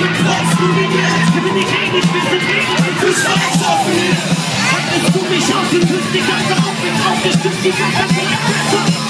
fucking Quatsch, du bin jetzt. Ich bin nicht ähnlich, wir sind ähnlich. Du schreibst auf mir. Hattest du mich ausgedrückt, die ganze Aufmerksamkeit, aufgestimmt, die ganze Aufmerksamkeit.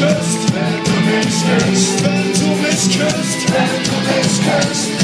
cursed, man who is cursed, man who is cursed, man who is